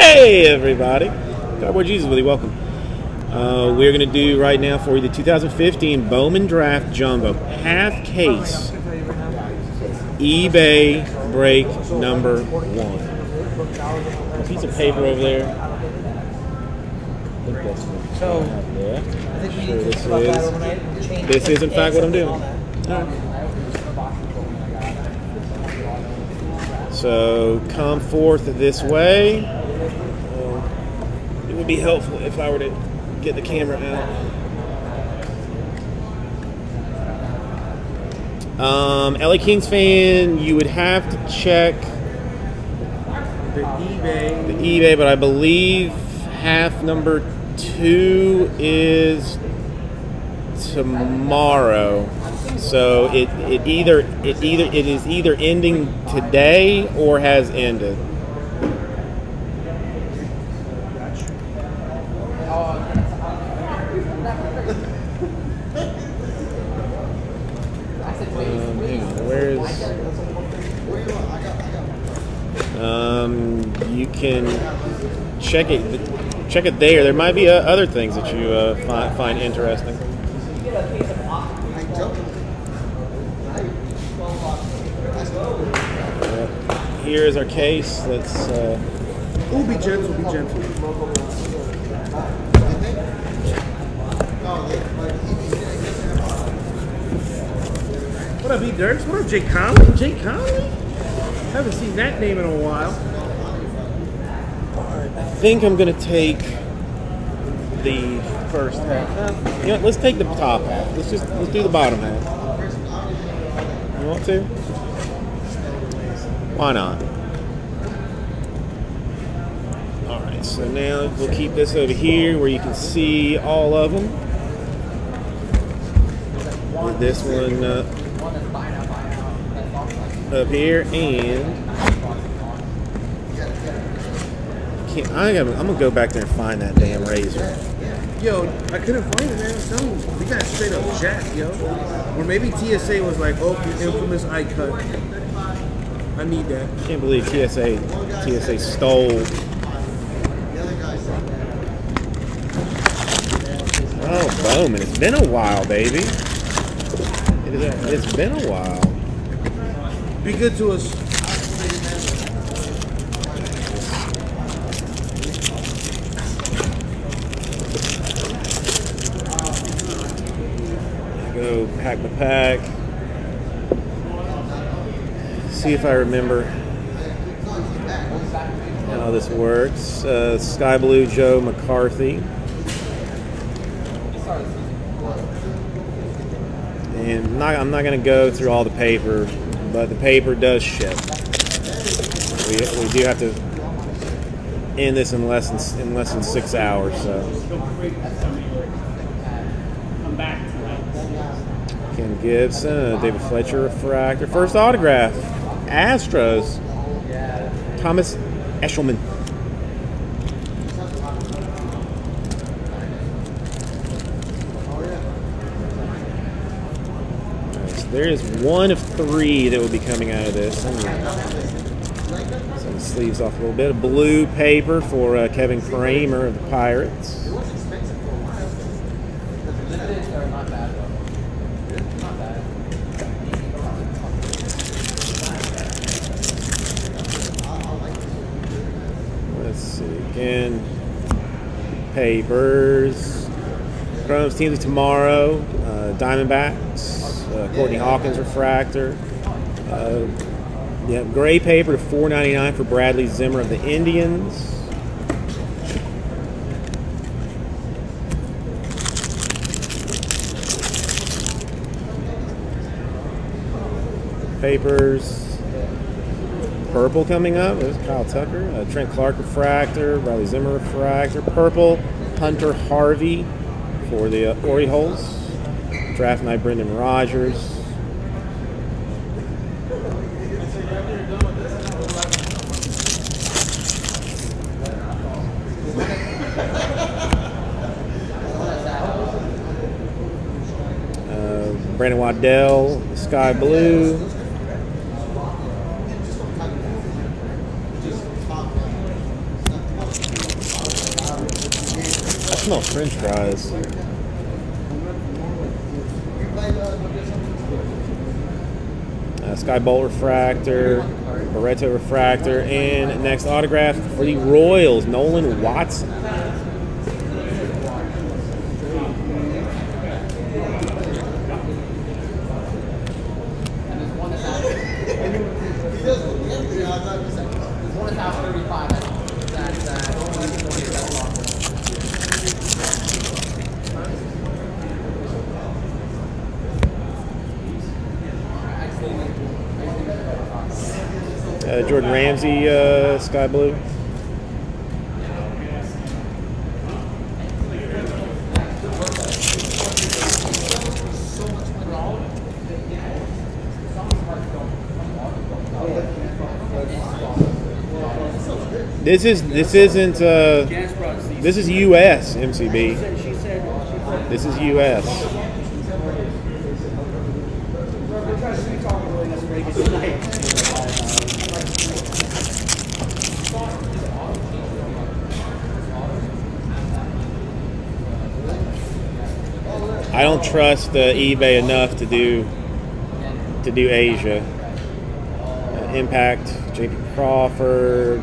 Hey, everybody. Cowboy Jesus with you. Welcome. Uh, we're going to do right now for you the 2015 Bowman Draft Jumbo half case eBay break number one. A piece of paper over there. I think that's what So, I have there. I think we Sure need to this is- overnight and change This is, in fact, what I'm doing. So come forth this way. Would be helpful if I were to get the camera out. Um, LA Kings fan, you would have to check The eBay. the eBay, but I believe half number two is tomorrow. So it, it either it either it is either ending today or has ended. Um, hang on, where is? Um, you can check it. Check it there. There might be uh, other things that you uh, find, find interesting. Uh, Here is our case. Let's. Uh, Ooh, be gentle, be gentle. What up, E Dirks? What up, Jake Conley? Jake Conley? Haven't seen that name in a while. I think I'm gonna take the first half. You know, let's take the top half. Let's just let's do the bottom half. You want to? Why not? All right. So now we'll keep this over here where you can see all of them. With this one uh, up here and. Can't, I gotta, I'm gonna go back there and find that damn razor. Yo, I couldn't find it, man. I'm telling you. We got straight up jack, yo. Or maybe TSA was like, oh, the infamous eye cut. I need that. Can't believe TSA TSA stole. Oh, Bowman! It's been a while, baby. It is, it's been a while. Be good to us. Go pack my pack. See if I remember how this works. Uh, Sky Blue Joe McCarthy. And I'm not, I'm not going to go through all the paper, but the paper does ship. We, we do have to end this in less than in less than six hours. So. Gibson, uh, David Fletcher refractor, first autograph, Astros, Thomas Eshelman. Alright, so There is one of three that will be coming out of this. Some sleeves off a little bit. A blue paper for uh, Kevin Kramer of the Pirates. Let's see again. Papers. Chrome's teams tomorrow. Uh, Diamondbacks. Uh, Courtney Hawkins refractor. Uh, yeah, gray paper to 4.99 for Bradley Zimmer of the Indians. Papers. Purple coming up. There's Kyle Tucker. Uh, Trent Clark refractor. Riley Zimmer refractor. Purple. Hunter Harvey for the uh, Orioles. Draft night Brendan Rodgers. Uh, Brandon Waddell, Sky Blue. French fries. Uh, Skybolt refractor, Barreto refractor, and next autograph for the Royals, Nolan Watson. Uh, Jordan Ramsey, uh, sky blue. This is this isn't uh, this is U.S. MCB. This is U.S. I don't trust uh, eBay enough to do to do Asia. Uh, Impact, JP Crawford.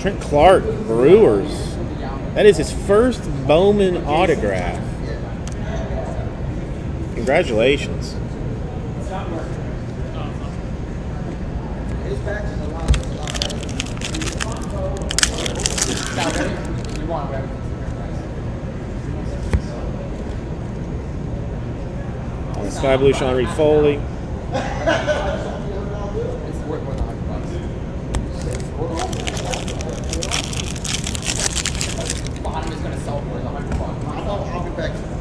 Trent Clark, Brewers. That is his first Bowman autograph. Congratulations. Sky Blue, Sean Reid-Foley. Bottom is gonna sell for a hundred bucks. I'll, I'll get back to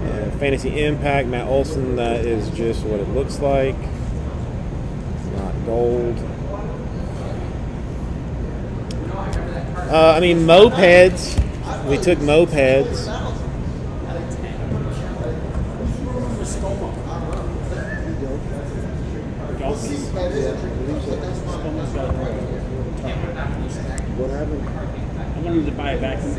Yeah, Fantasy Impact, Matt Olson, that is just what it looks like. It's not gold. Uh, I mean, mopeds. We took mopeds. What happened? I wanted to buy a vacuum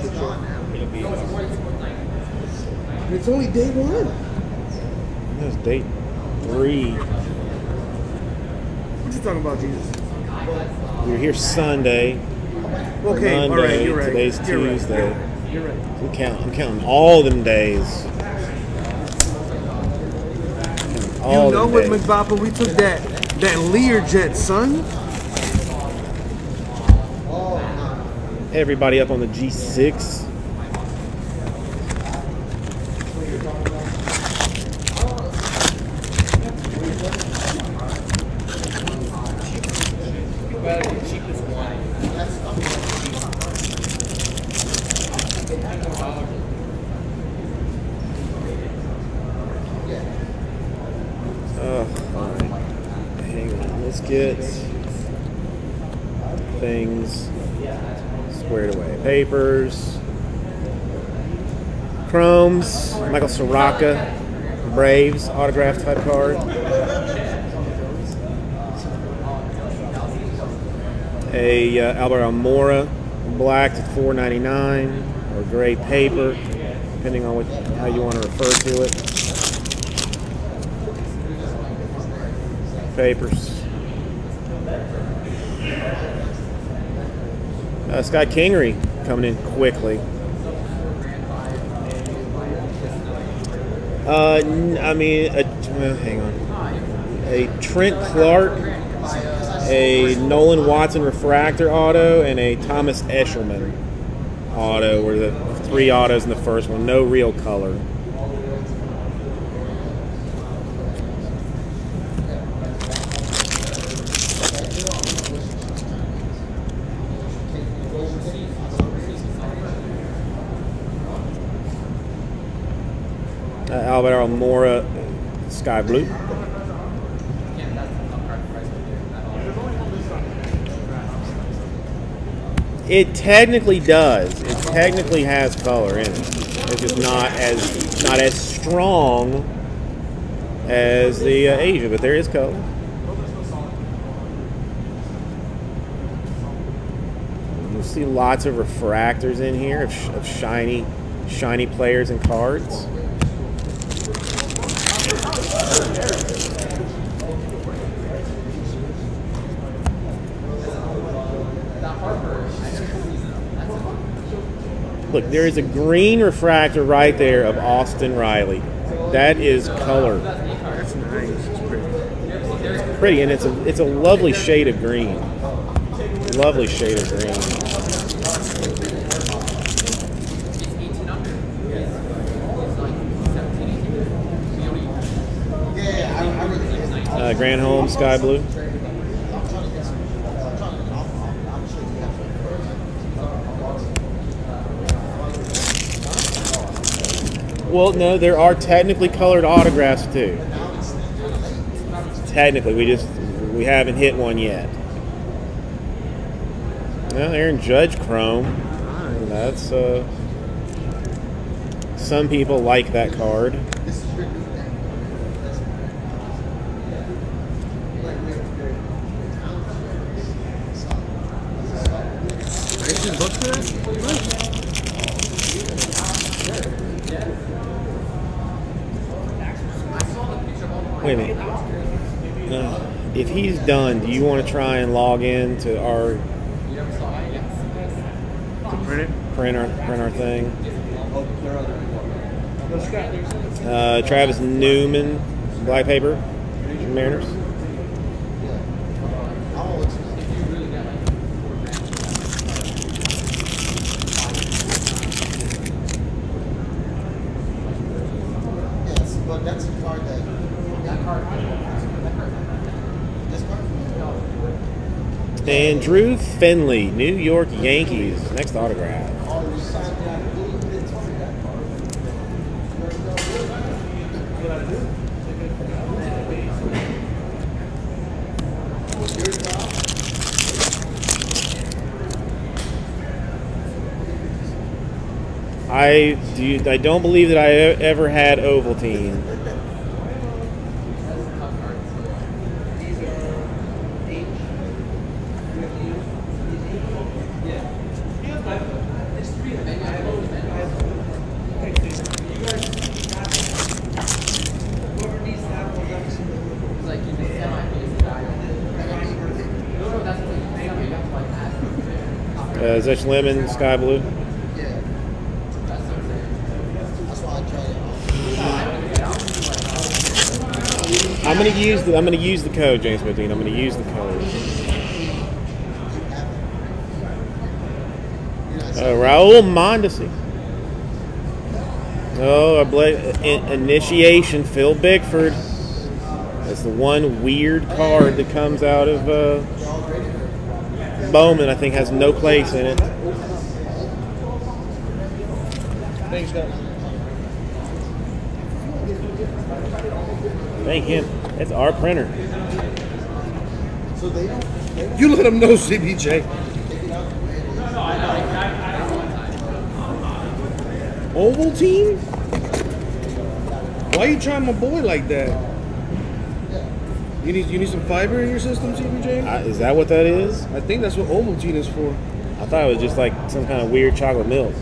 cleaner. The suck rods it'll be a, it'll be a, It's only day one. That's day three. What you talking about, Jesus? We were here Sunday. Okay, all right, Monday. you're right. Today's You're right. Tuesday. You're right. I'm counting. I'm counting all them days. All you know what. McBopper? We took that that Learjet, son. Everybody up on the G6. Oh, all right. Hang on. Let's get Papers, chromes, Michael Soroka, Braves autograph type card. A uh, Albert Almora, black to 4.99 or gray paper, depending on what how you want to refer to it. Papers. Uh, Scott Kingery coming in quickly. Uh, I mean, a, uh, hang on. A Trent Clark, a Nolan Watson refractor auto, and a Thomas Eshelman auto. Were the three autos in the first one. No real color. Albert Almora sky blue. It technically does. It technically has color in it. It's just not as not as strong as the uh, Asia, but there is color. You'll see lots of refractors in here of, sh- of shiny, shiny players and cards. Look, there is a green refractor right there of Austin Riley. That is color. That's nice. It's pretty. Pretty, and it's a it's a lovely shade of green. Lovely shade of green. Uh, Grand Home Sky Blue. Well, no, there are technically colored autographs too. Technically, we just we haven't hit one yet. Now well, Aaron Judge Chrome. That's uh. Some people like that card. Eighteen bucks for that? Wait a minute. Uh, if he's done, do you want to try and log in to our To print it? print our print our thing? Uh, Travis Newman, Black Paper, Mariners. Yes, but that's a card that. That card. This card? And Drew Finley, New York Yankees, next autograph. I do. I don't believe that I ever had Ovaltine. Uh, Zech Lemon, Sky Blue. Yeah. I'm gonna use the. I'm gonna use the code, James Medine. I'm gonna use the code. Uh, Raul Mondesi. Oh, I in- initiation. Phil Bickford. That's the one weird card that comes out of uh, Bowman. I think has no place in it. Thanks, guys. Thank him. It's our printer. So they don't. You let him know, CBJ. Oval team? Why you trying my boy like that? You need you need some fiber in your system, CBJ? Uh, is that what that is? I think that's what Ovaltine is for. I thought it was just like some kind of weird chocolate milk.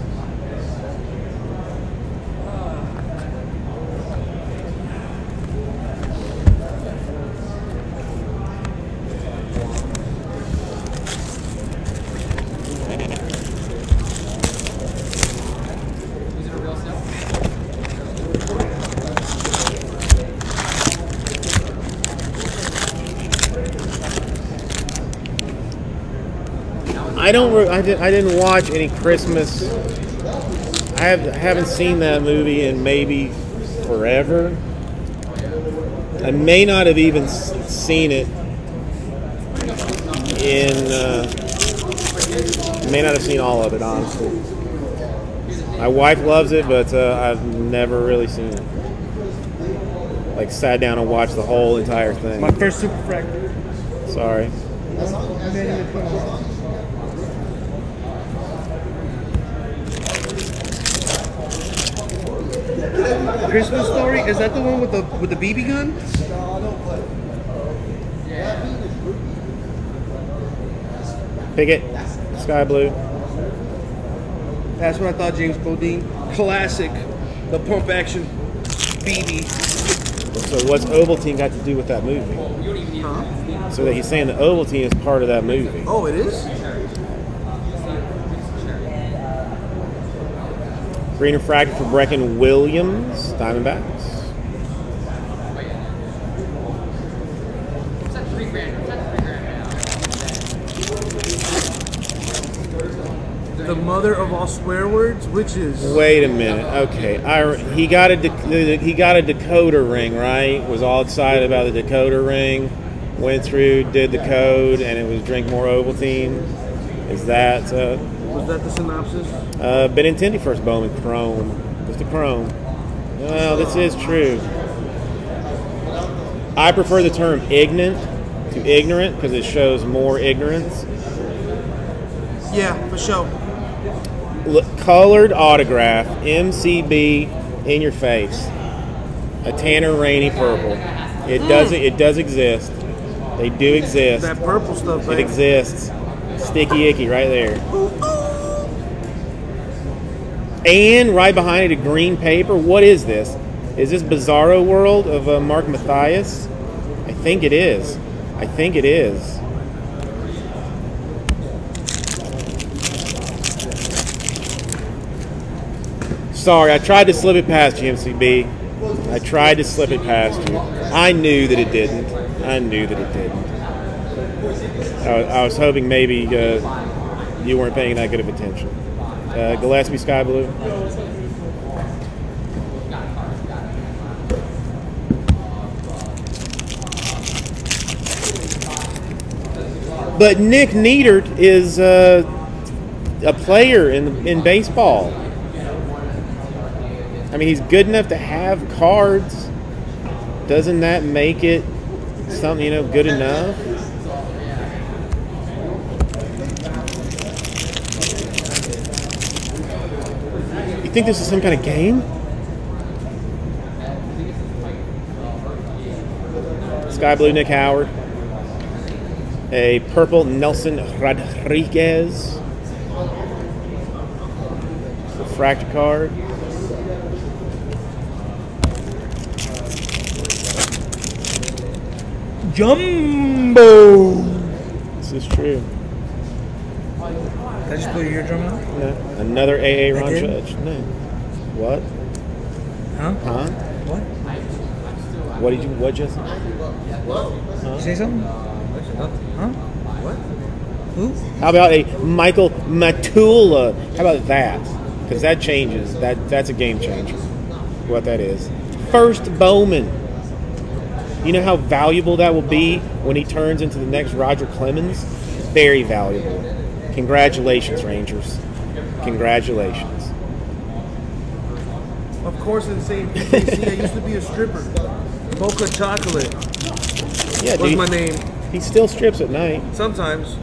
I don't. I, did, I didn't watch any Christmas. I have I haven't seen that movie in maybe forever. I may not have even seen it in. Uh, may not have seen all of it, honestly. My wife loves it, but uh, I've never really seen it. like sat down and watched the whole entire thing. My first super fractor. Sorry. Christmas story is that the one with the with the BB gun? Picket, sky blue. That's what I thought, James Bodine. Classic, the pump action BB. So what's Ovaltine got to do with that movie? So that he's saying the Ovaltine is part of that movie. Oh, it is. Green refractor for Brecken Williams, Diamondbacks. It's at three grand. It's at three grand. The mother of all swear words, which is Wait a minute. Okay, I, he got a de- he got a decoder ring, right? Was all excited about the decoder ring. Went through, did the code, and it was drink more Ovaltine. Is that uh, was that the synopsis? uh, Benintendi first Bowman Chrome? Just a Chrome. Well, this is true. I prefer the term ignorant to ignorant because it shows more ignorance. Yeah, for sure. L- colored autograph, MCB in your face, a Tanner Rainey purple. It does it does exist. They do exist. That purple stuff, It exists. Sticky icky right there. And right behind it, a green paper. What is this? Is this Bizarro World of uh, Mark Mathias? I think it is. I think it is. Sorry, I tried to slip it past you, MCB. I tried to slip it past you. I knew that it didn't. I knew that it didn't. I was, I was hoping maybe uh, you weren't paying that good of attention. Uh, Gillespie Sky Blue. But Nick Neidert is uh, a player in in baseball. I mean, he's good enough to have cards. Doesn't that make it something you know good enough? Think this is some kind of game? Sky blue Nick Howard. A purple Nelson Rodriguez. Refractor card. Jumbo. This is true. Did I just blow your eardrum out? No. Another AA Ron? Judge. No. What? Huh? Huh? What? What did you? What just? Did you say something? Huh? What? Who? How about a Michael Matuella? How about that? Because that changes. That that's a game changer. What that is. First Bowman. You know how valuable that will be when he turns into the next Roger Clemens? Very valuable. Congratulations, Rangers. Congratulations. Of course, in St. PKC, I used to be a stripper. Mocha Chocolate Yeah, was dude. my name. He still strips at night. Sometimes.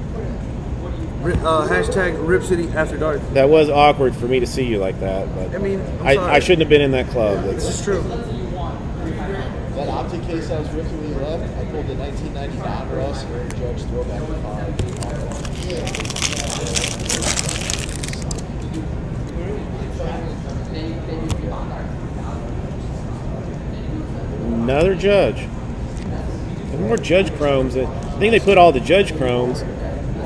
Ri- Uh, hashtag Rip City After Dark. That was awkward for me to see you like that, but I mean, I'm I, shouldn't have been in that club. This That's, is true. That optic case I was with when you left, I pulled the 1990 Donruss and Judge throwback another judge. There's more judge chromes. I think they put all the judge chromes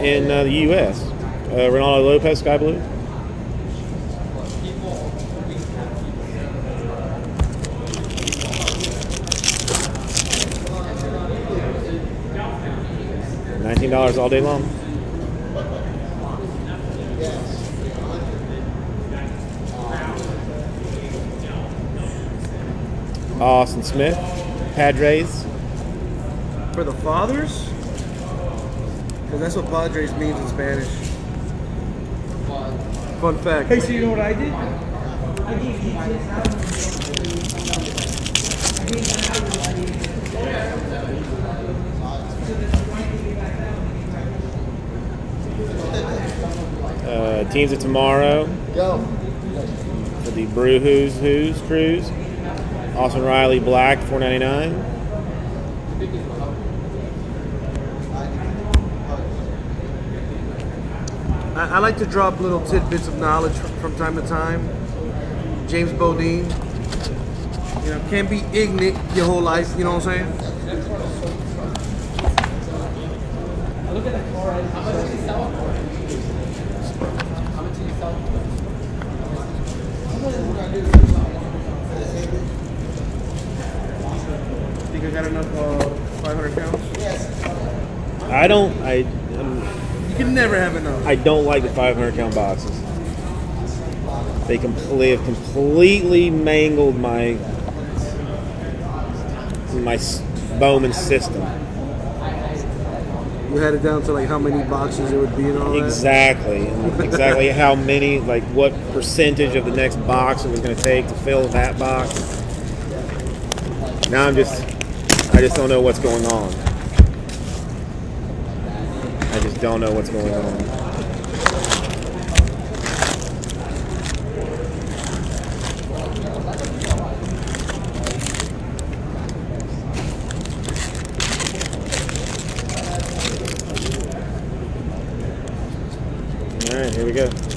in uh, the U.S. Uh, Reynaldo Lopez, Sky Blue. Nineteen dollars all day long. Austin Smith, Padres. For the fathers? Because that's what Padres means in Spanish. Fun fact. Hey, so you know what I did? I gave you uh, teams of tomorrow Go. for the Brew Who's Who's cruise. Austin Riley Black, four ninety nine. I, I like to drop little tidbits of knowledge from, from time to time. James Bodine. You know, can't be ignorant your whole life. You know what I'm saying? Got enough uh, 500 pounds? I don't. I. um, You can never have enough. I don't like the 500 count boxes. They complete, have completely mangled my my Bowman system. You had it down to like how many boxes it would be and all that. Exactly, exactly how many, like what percentage of the next box it was going to take to fill that box. Now I'm just, I just don't know what's going on. I just don't know what's going on. All right, here we go.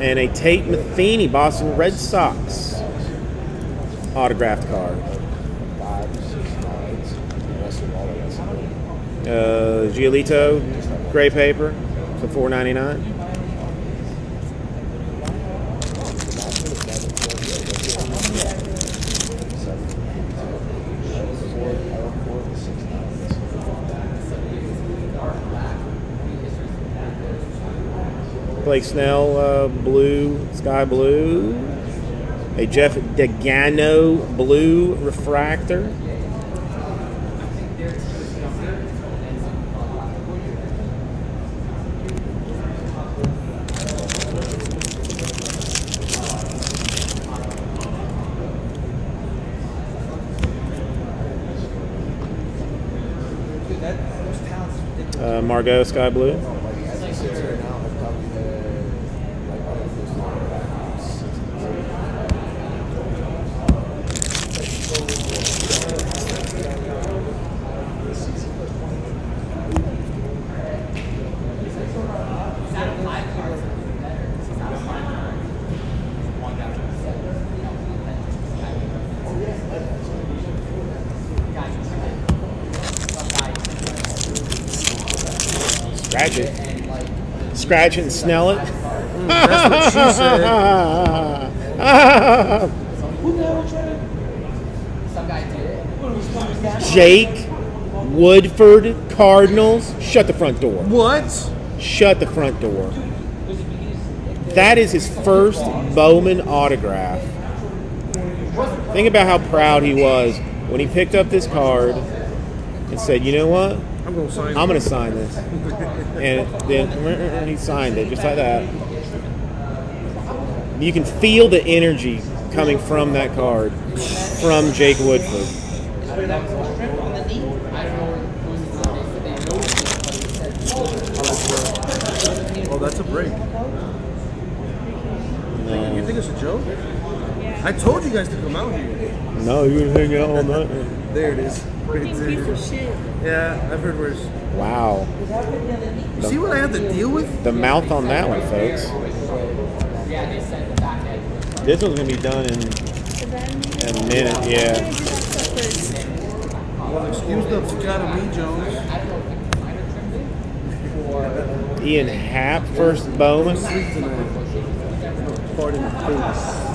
And a Tate Matheny, Boston Red Sox autographed card. Uh, Giolito, gray paper, for four ninety nine. Blake Snell, uh, blue, sky blue. A Jeff Degano blue refractor. Uh, Margot sky blue. As it sits here now, I've probably had like all of those six Scratch it. Scratch it and smell it. Mm, that's what she said. Some guy did it. Jake Woodford Cardinals. Shut the front door. What? Shut the front door. That is his first Bowman autograph. Think about how proud he was when he picked up this card and said, "You know what? I'm gonna sign. I'm going to sign this." And then he signed it just like that. You can feel the energy coming from that card from Jake Woodford. Oh, that's a break. You think it's a joke? I told you guys to come out here. No, you would hang out all night. There it is. Right Piece of shit. Yeah, I've heard worse. Wow. You see what I have to deal with? The mouth on that one, folks. Yeah, they said the back end. This one's gonna be done in And then in a minute. Yeah. Well, excuse the forgot of me, Jones. Ian Happ, first Bowman. Sleep tonight. Pardon the face.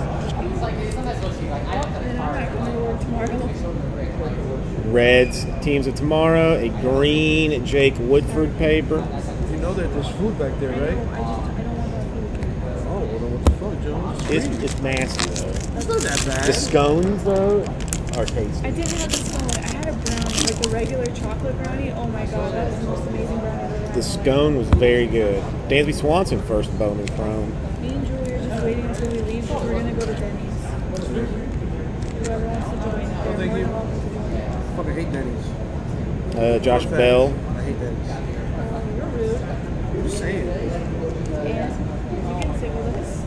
I'm not going to work tomorrow. Reds, teams of tomorrow. A green Jake Woodford paper. You know that there's food back there, right? I don't want that food. Oh, well then what the fuck, Jones? It's, it's nasty though. That's not that bad. The scones though are tasty. I didn't have the scone. I had a brownie, like the regular chocolate brownie. Oh my god, that was the most amazing brownie I've ever had. The scone was very good. Dansby Swanson, first Bowman Chrome. Me and Julie are just waiting until we leave because we're gonna go to Denny's. Whoever wants to join. Oh, thank you. than welcome to join. I fucking hate Denny's. Uh, Josh. Bell. I hate Denny's. Oh, you're rude. I'm just saying. And you can sit with us.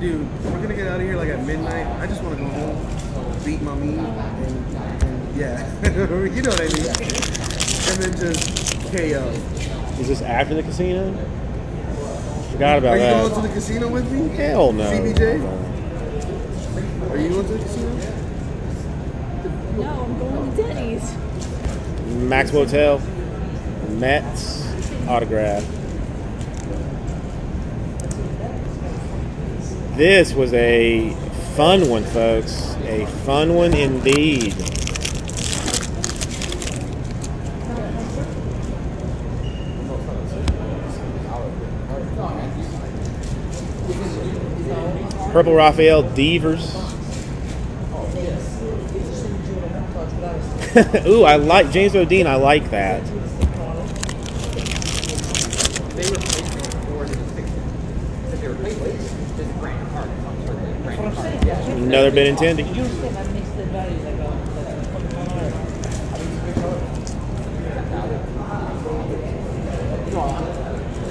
Dude, we're gonna get out of here like at midnight. I just wanna go home, beat my meat, and, and yeah. you know what I mean? And then just KO. Is this after the casino? Forgot about Are you that. going to the casino with me? Hell no. CBJ? Are you going to the casino? No, I'm going to Denny's. Max Wotell, Mets, autograph. This was a fun one, folks. A fun one indeed. Purple Rafael Devers. Ooh, I like James O'Dean. I like that. Another replaced it or did it fix it? If they replaced it, this is brand new card. Some sort of brand new card. Yeah. Another bit intended. This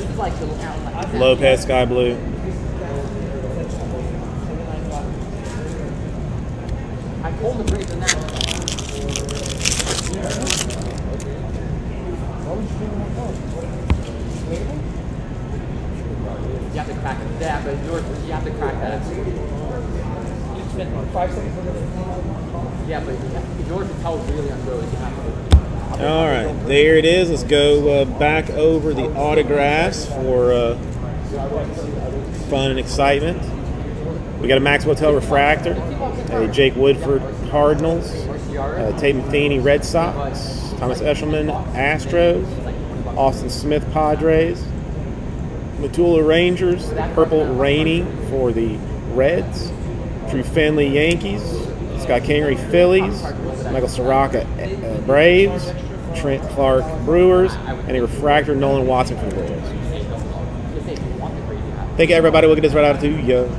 is like the like Lopez Sky Blue. I told him to bring it now. You have to crack it. Yeah, but yours, you have to crack that. Yeah, but in order to tell really on those, you have to. All right, there it is. Let's go uh, back over the autographs for uh, fun and excitement. We got a Max Wotell refractor, a Jake Woodford Cardinals, a Tate Matheny Red Sox, Thomas Eshelman Astros, Austin Smith Padres, Matuella Rangers, Purple Rainey for the Reds, Drew Finley Yankees, Scott Kingery Phillies, Michael Soroka uh, Braves, Trent Clark Brewers, and a refractor Nolan Watson for the Royals. Thank you, everybody. We'll get this right out to you.